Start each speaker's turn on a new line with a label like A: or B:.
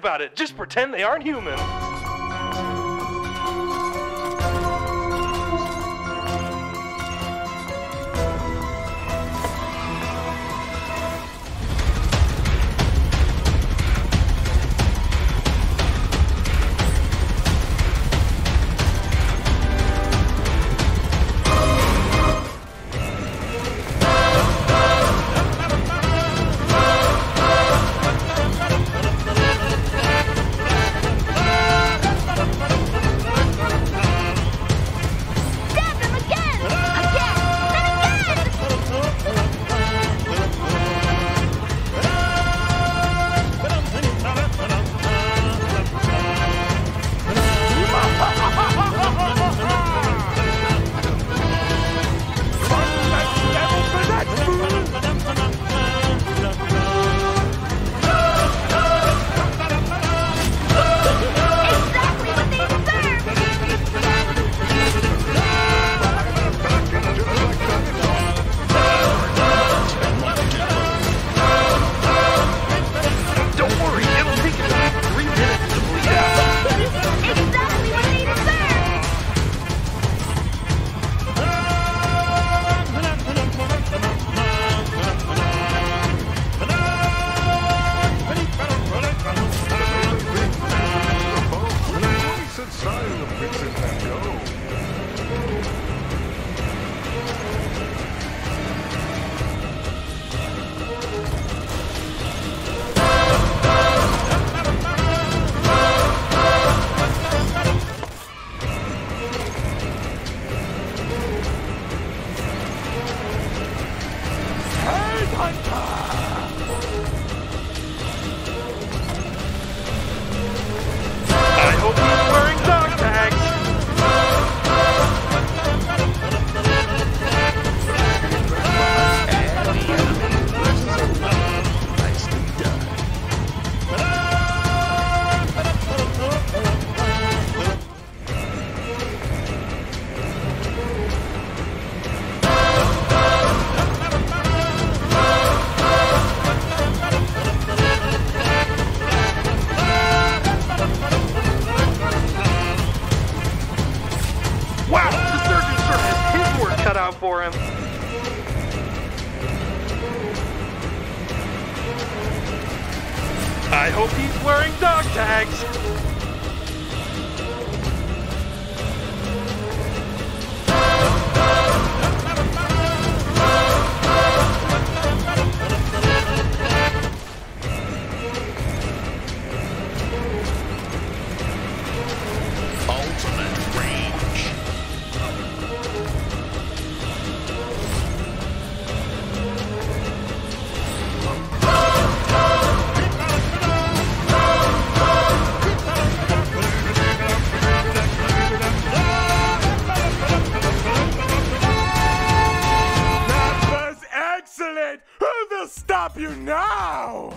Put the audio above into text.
A: about it. Just pretend they aren't human. for him. I hope he's wearing dog tags.
B: it! Who will stop you now?